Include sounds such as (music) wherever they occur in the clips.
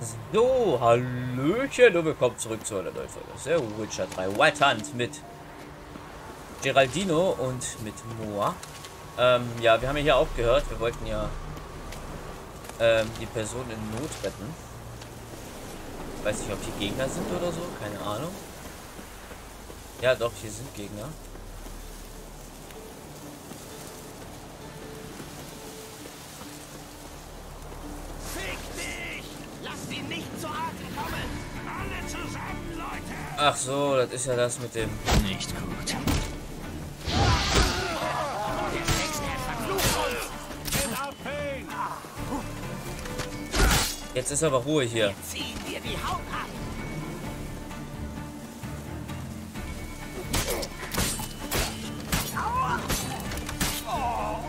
So, Hallöchen und willkommen zurück zu einer neuen Folge. Witcher 3 White Hunt mit Geraldino und mit Moa. Ähm, ja, wir haben ja hier aufgehört. Wir wollten ja ähm, die Person in Not retten. Weiß nicht, ob hier Gegner sind oder so. Keine Ahnung. Ja, doch, hier sind Gegner. Ach so, das ist ja das mit dem. Nicht gut. Jetzt ist aber Ruhe hier.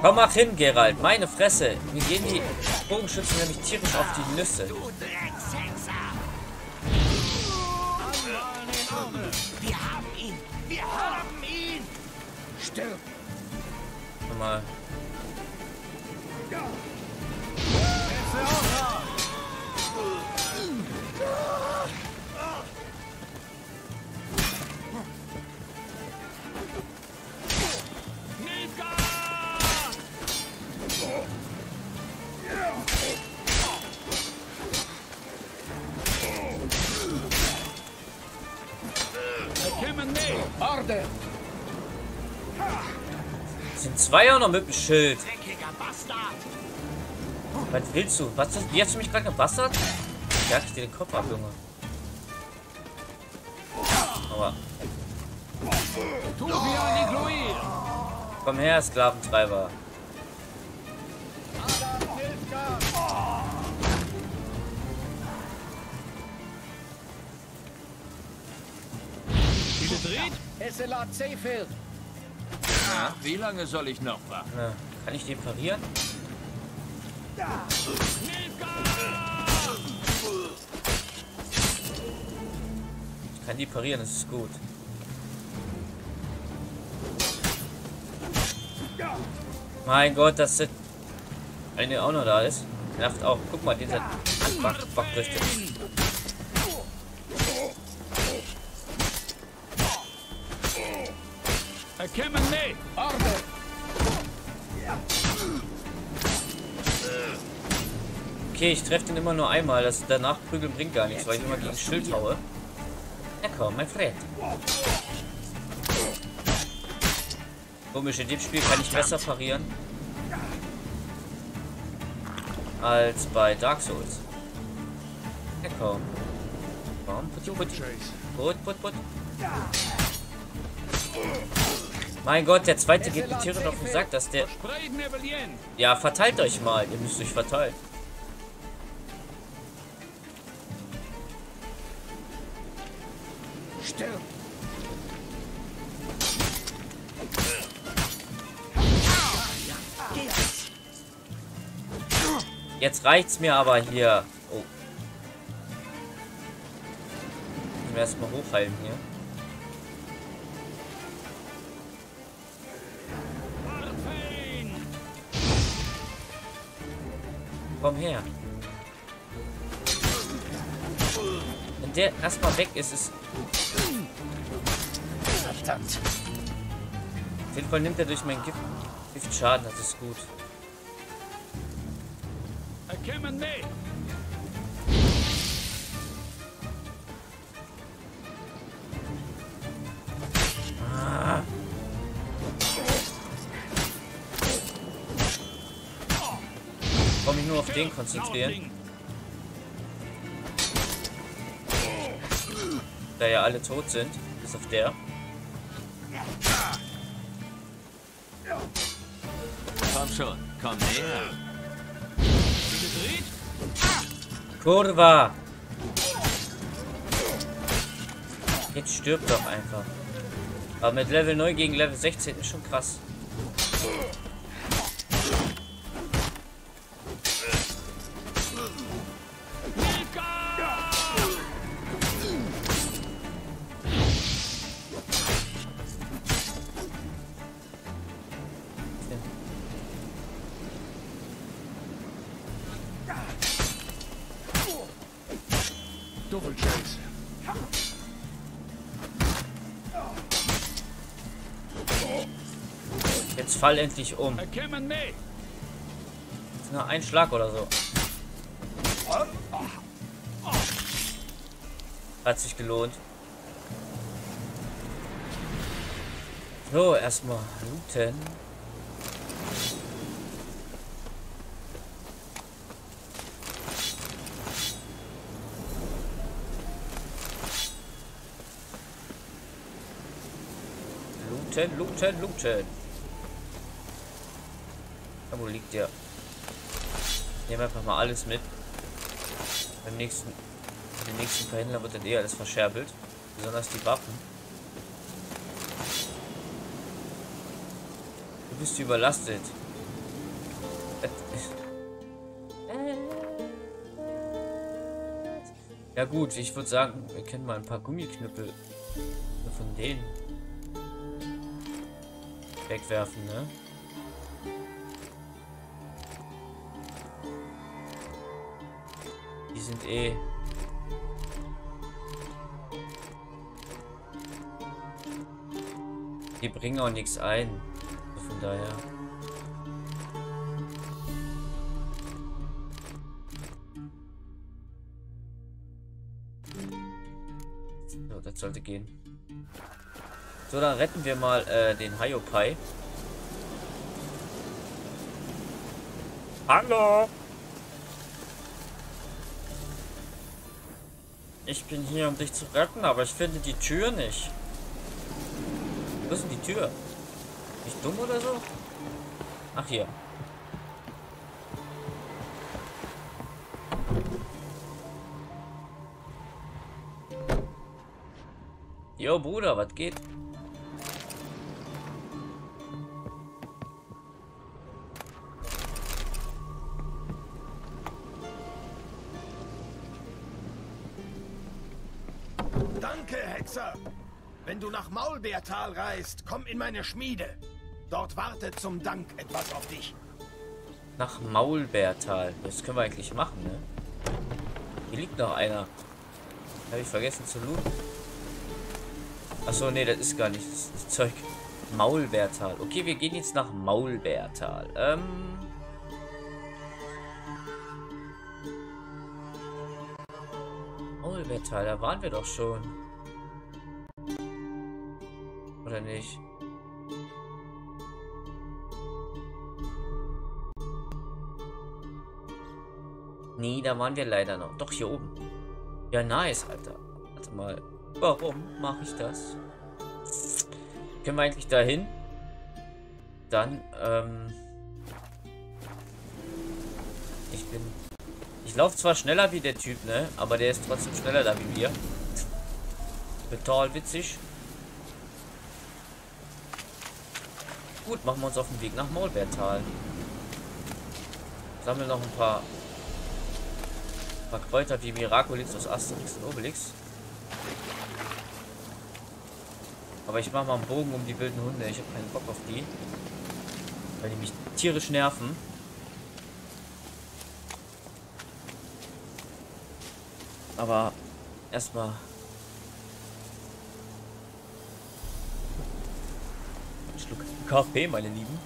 Komm mal hin, Gerald. Meine Fresse. Mir gehen die Bogenschützen nämlich tierisch auf die Nüsse. Uh, Zwei auch noch mit dem Schild. Was willst du? Was ist, wie hast du mich gerade gebastert? Jag dir den Kopf ab, Junge. Aber komm her, Sklaventreiber. Esselat Seefield! Wie lange soll ich noch warten? Na, kann ich den parieren? Ich kann die parieren, das ist gut. Mein Gott, dass das eine auch noch da ist. Nervt auch. Guck mal, dieser Back, Erkennen nicht! Orde! Okay, ich treffe den immer nur einmal. Das danach prügeln bringt gar nichts, weil ich immer gegen Schild haue. Ja komm, mein Fred. Komisch, in dem Spiel kann ich besser parieren. Als bei Dark Souls. Ja komm. Komm, put, put, put, put, put. Mein Gott, der zweite geht mir tierisch auf den Sack, dass der... Ja, verteilt euch mal. Ihr müsst euch verteilen. Stirb! Jetzt reicht's mir aber hier. Oh. Ich will erstmal hochheilen hier. Komm her. Wenn der erstmal weg ist, ist. Verdammt! Auf jeden Fall nimmt er durch mein Gift, Gift Schaden, das ist gut. Nicht! Ah. Den konzentrieren, da ja alle tot sind, bis auf der. Komm schon, komm näher! Kurva! Jetzt stirbt doch einfach. Aber mit Level 9 gegen Level 16 ist schon krass. Fall endlich um. Nur ein Schlag oder so. Hat sich gelohnt. So, erstmal looten. Looten, looten, looten. Wo liegt der? Nehmen wir einfach mal alles mit. Beim nächsten, beim nächsten Verhändler wird dann eh alles verscherbelt. Besonders die Waffen. Du bist überlastet. (laughs) Ja gut, ich würde sagen, wir können mal ein paar Gummiknüppel von denen wegwerfen, ne? Eh. Die bringen auch nichts ein. Von daher. So, das sollte gehen. So, dann retten wir mal äh, den Hayopai. Hallo! Ich bin hier, um dich zu retten, aber ich finde die Tür nicht. Wo ist denn die Tür? Nicht dumm oder so? Ach, hier. Jo, Bruder, was geht? Danke, Hexer. Wenn du nach Maulbeertal reist, komm in meine Schmiede. Dort wartet zum Dank etwas auf dich. Nach Maulbeertal. Das können wir eigentlich machen, ne? Hier liegt noch einer. Habe ich vergessen zu looten. Achso, nee, das ist gar nicht das, das Zeug. Maulbeertal. Okay, wir gehen jetzt nach Maulbeertal. Ähm. Maulbeertal, da waren wir doch schon. Oder nicht? Nee, da waren wir leider noch. Doch, hier oben. Ja, nice, Alter. Warte mal. Warum mache ich das? Können wir eigentlich dahin? Dann, ähm... Ich bin... Ich laufe zwar schneller wie der Typ, ne? Aber der ist trotzdem schneller da wie wir. Total witzig. Gut, machen wir uns auf den Weg nach Maulbeertal. Sammeln noch ein paar, ein paar Kräuter wie Miraculix aus Asterix und Obelix. Aber ich mache mal einen Bogen um die wilden Hunde. Ich habe keinen Bock auf die. Weil die mich tierisch nerven. Aber erstmal. Kaffee, meine Lieben.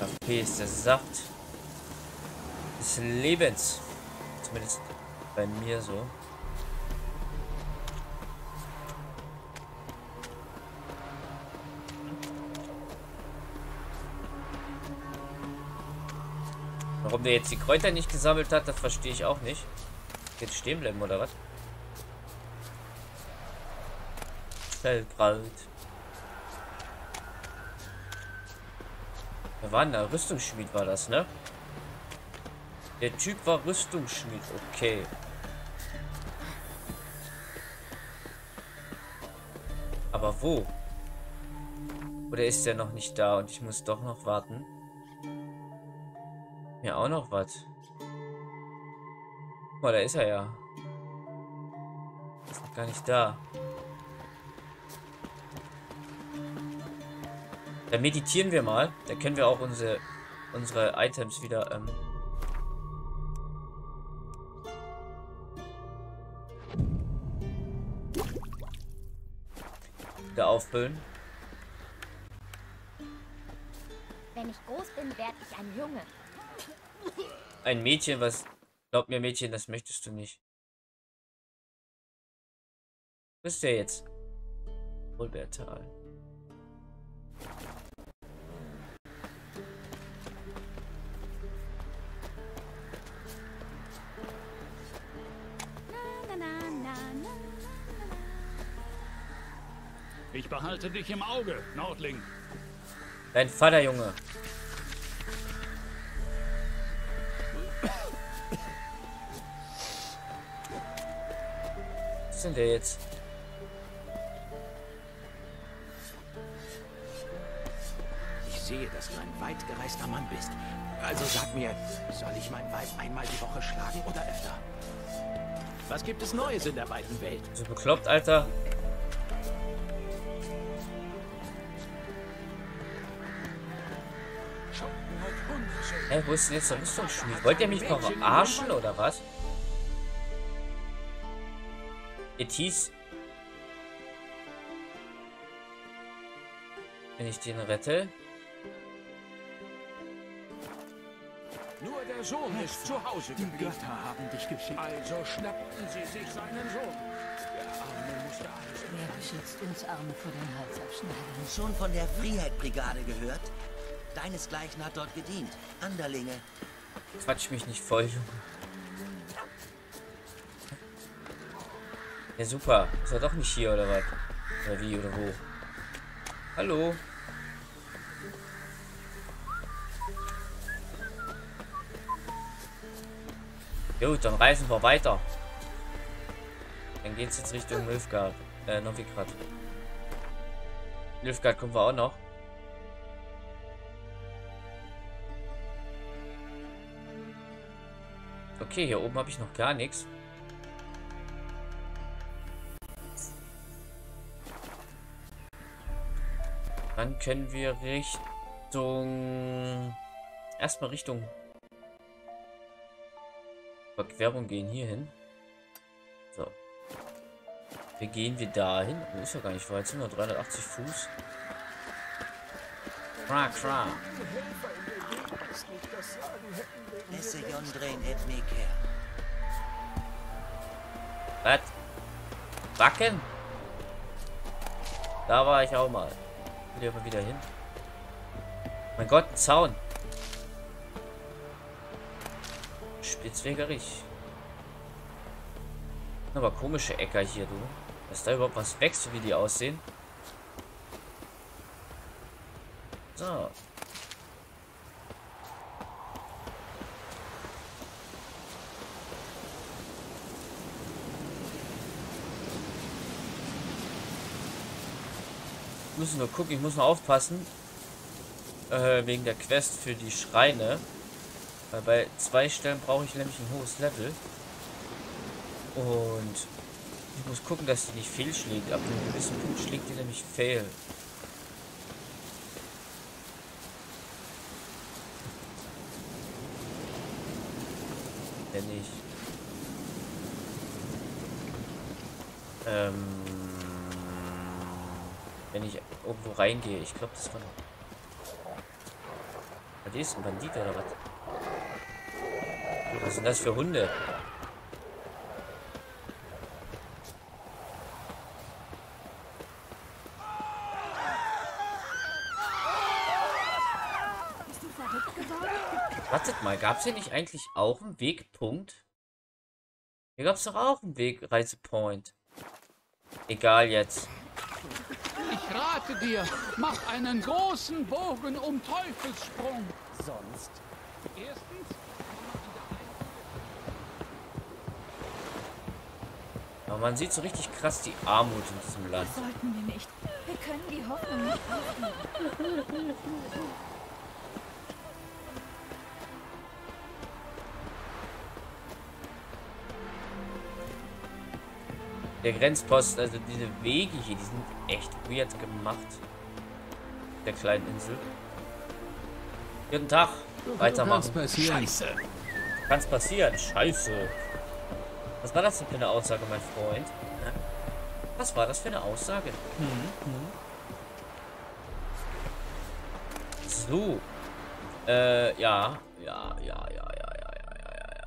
Kaffee ist der Saft des Lebens. Zumindest bei mir so. Warum der jetzt die Kräuter nicht gesammelt hat, das verstehe ich auch nicht. Jetzt stehen bleiben oder was? Fellbrand. Wer war denn da? Rüstungsschmied war das, ne? Der Typ war Rüstungsschmied. Okay. Aber wo? Oder ist der noch nicht da und ich muss doch noch warten? Hier auch noch was. Guck mal, da ist er ja. Ist noch gar nicht da. Dann meditieren wir mal. Da können wir auch unsere, unsere Items wieder... Ähm wieder auffüllen. Wenn ich groß bin, werde ich ein Junge. Ein Mädchen, was... Glaub mir, Mädchen, das möchtest du nicht. Bist du jetzt? Wohlbertal. Ich behalte dich im Auge, Nordling. Dein Vater, Junge. Was denn der jetzt? Ich sehe, dass du ein weit gereister Mann bist. Also sag mir, soll ich mein Weib einmal die Woche schlagen oder öfter? Was gibt es Neues in der weiten Welt? So bekloppt, Alter. Hä, wo ist denn jetzt der Rüstungsschmied? Wollt ihr mich verarschen oder was? Etis. Wenn ich den rette. Nur der Sohn ist zu Hause Die geblieben. Götter haben dich geschickt. Also schnappten sie sich seinen Sohn. Der Arme musste alles Wer beschützt uns Arme vor den Hals abschneiden? Schon von der Freiheit-Brigade gehört? Deinesgleichen hat dort gedient. Anderlinge. Quatsch mich nicht voll, Junge. Ja, super. Ist er doch nicht hier, oder was? Oder wie, oder wo? Hallo? Gut, dann reisen wir weiter. Dann geht's jetzt Richtung Nilfgaard. Äh, Novigrad. Nilfgaard kommen wir auch noch. Okay, hier oben habe ich noch gar nichts. Dann können wir Richtung... Erstmal Richtung... Überquerung gehen hier hin. So. Wir gehen wir dahin. Wo ist ja gar nicht weit. Sind nur 380 Fuß. Kra, kra. Esse Jondren et Meker. Was? Wacken? Da war ich auch mal. Will ich aber wieder hin. Mein Gott, ein Zaun. Spitzwegerich. Aber komische Äcker hier, du. Dass da überhaupt was wächst, so wie die aussehen. So. Müssen nur gucken, ich muss nur aufpassen. Äh, wegen der Quest für die Schreine. Weil bei zwei Stellen brauche ich nämlich ein hohes Level. Und ich muss gucken, dass die nicht fehlschlägt. Ab einem gewissen Punkt schlägt die nämlich fehl. Wenn ich. Ähm ich irgendwo reingehe. Ich glaube, das war noch. Was ist ein Bandit oder was? Was sind das für Hunde? Wartet mal, gab es hier nicht eigentlich auch einen Wegpunkt? Hier gab es doch auch einen Wegreisepoint. Egal jetzt. Ich rate dir, mach einen großen Bogen um Teufelssprung. Sonst Erstens, Aber man sieht so richtig krass die Armut in diesem Land. Sollten wir nicht. Wir können die Hoffnung nicht aufgeben. Der Grenzpost, also diese Wege hier, die sind echt weird gemacht. Der kleinen Insel. Guten Tag. Weitermachen. Scheiße. Kann's passieren. Scheiße. Was war das denn für eine Aussage, mein Freund? Ja? Was war das für eine Aussage? So. Äh, ja. Ja, ja, ja, ja, ja, ja, ja,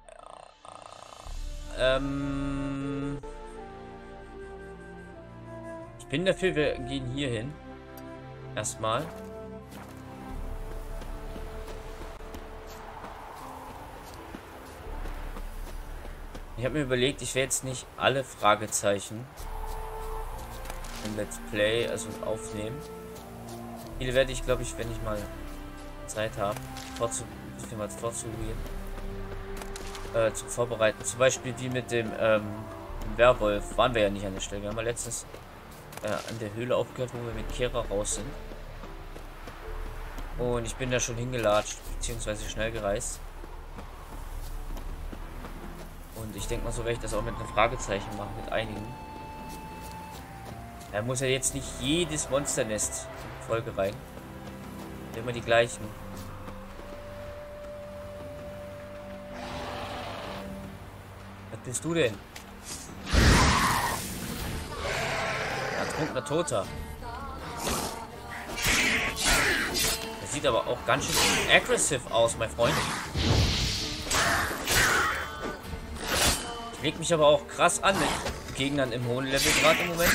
ja, ja, ja, ja, ja, ja. Ähm. Ich bin dafür, wir gehen hier hin. Erstmal. Ich habe mir überlegt, ich werde jetzt nicht alle Fragezeichen im Let's Play, also aufnehmen. Viele werde ich, glaube ich, wenn ich mal Zeit habe, vorzu vorzugehen, äh, zu vorbereiten. Zum Beispiel wie mit dem ähm, Werwolf waren wir ja nicht an der Stelle. Wir haben ja letztens äh, an der Höhle aufgehört, wo wir mit Kera raus sind. Und ich bin da schon hingelatscht, beziehungsweise schnell gereist. Und ich denke mal, so werde ich das auch mit einem Fragezeichen machen, mit einigen. Er muss ja jetzt nicht jedes Monsternest in Folge rein. Immer die gleichen. Was bist du denn? Ertrunkener Toter. Das sieht aber auch ganz schön aggressiv aus, mein Freund. Ich leg mich aber auch krass an mit Gegnern im hohen Level gerade im Moment.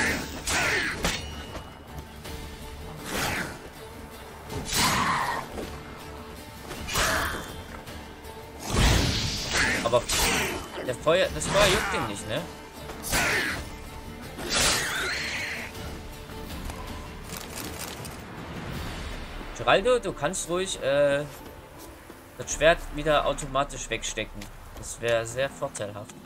Aber der Feuer, das Feuer juckt ihn nicht, ne? Geraldo, du kannst ruhig äh, das Schwert wieder automatisch wegstecken. Das wäre sehr vorteilhaft.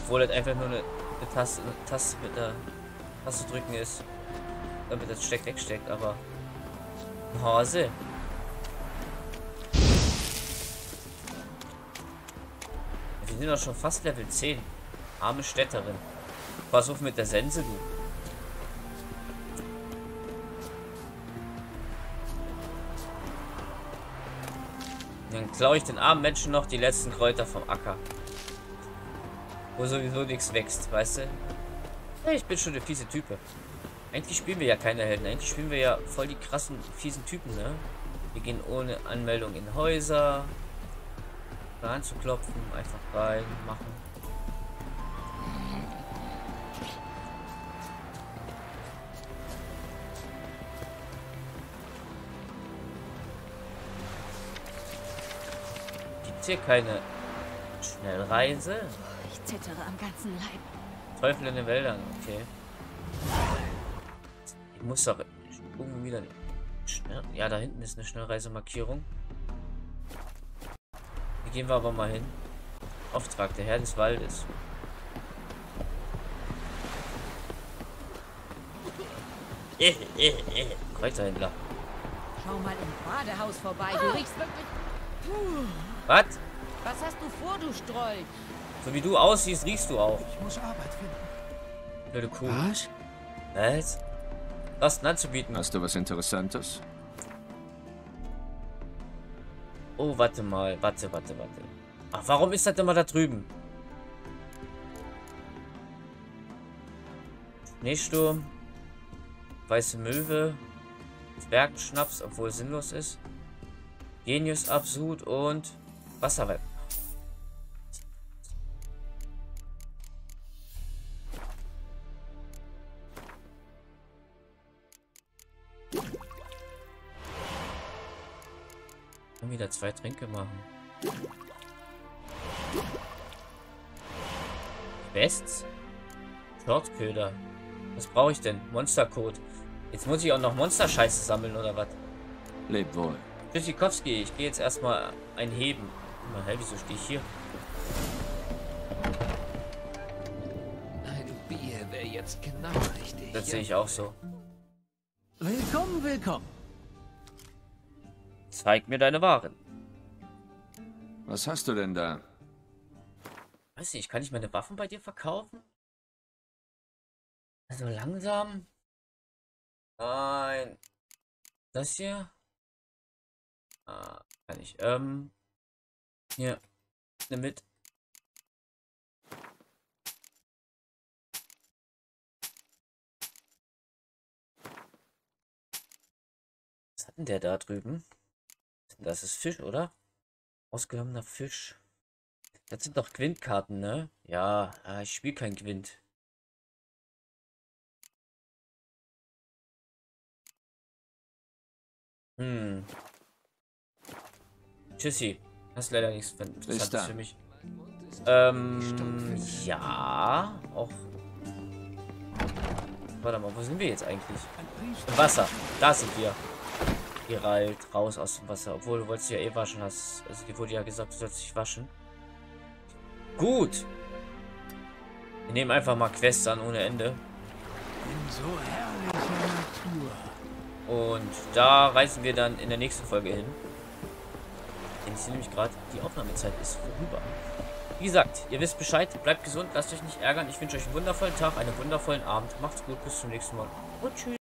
Obwohl das einfach nur eine, eine Taste, eine Taste mit der Taste drücken ist. Damit das Steck wegsteckt, aber. Hase. Wir sind doch schon fast Level 10. Arme Städterin. Pass auf mit der Sense, du. Dann klaue ich den armen Menschen noch die letzten Kräuter vom Acker. Wo sowieso nichts wächst, weißt du? Ich bin schon der fiese Type. Eigentlich spielen wir ja keine Helden. Eigentlich spielen wir ja voll die krassen, fiesen Typen, ne? Wir gehen ohne Anmeldung in Häuser. Anzuklopfen, einfach rein, machen. Gibt's hier keine Schnellreise? Ich zittere am ganzen Leib. Teufel in den Wäldern, okay. Ich muss doch irgendwo wieder schnell. Ja, da hinten ist eine Schnellreisemarkierung. Hier gehen wir aber mal hin. Auftrag, der Herr des Waldes. Kräuterhändler. Schau mal im Badehaus vorbei. Du riechst wirklich. Was? Was hast du vor, du Stroll? So wie du aussiehst, riechst du auch. Ich muss Arbeit finden. Blöde Kuh. Was? Was? Was denn anzubieten? Hast du was Interessantes? Oh, warte mal. Warte, warte, warte. Ach, warum ist das immer da drüben? Schneesturm. Weiße Möwe. Zwergenschnaps, obwohl es sinnlos ist. Genius Absud und Wasserweib. Kann wieder zwei Tränke machen. Quests? Shortköder. Was brauche ich denn? Monstercode. Jetzt muss ich auch noch Monsterscheiße sammeln oder was? Leb wohl. Tschüssikowski, ich gehe jetzt erstmal ein Heben. Na, hä, wieso stehe ich hier? Ein Bier wäre jetzt genau richtig. Das sehe ich auch so. Willkommen, willkommen. Zeig mir deine Waren. Was hast du denn da? Weiß nicht, kann ich meine Waffen bei dir verkaufen? Also langsam. Nein. Das hier? Ah, kann ich. Ähm. Ja. Damit. Was hat denn der da drüben? Das ist Fisch, oder? Ausgehörener Fisch. Das sind doch Quintkarten, ne? Ja, ah, ich spiele kein Quint. Hm. Tschüssi. Hast leider nichts Interessantes für mich. Ähm, ja, auch. Warte mal, wo sind wir jetzt eigentlich? Im Wasser. Da sind wir. Geralt, raus aus dem Wasser. Obwohl, du wolltest ja eh waschen hast. Also, dir wurde ja gesagt, du sollst dich waschen. Gut. Wir nehmen einfach mal Quests an ohne Ende. In so herrlicher Natur. Und da reisen wir dann in der nächsten Folge hin. Ich sehe nämlich gerade, die Aufnahmezeit ist vorüber. Wie gesagt, ihr wisst Bescheid. Bleibt gesund, lasst euch nicht ärgern. Ich wünsche euch einen wundervollen Tag, einen wundervollen Abend. Macht's gut, bis zum nächsten Mal. Und tschüss.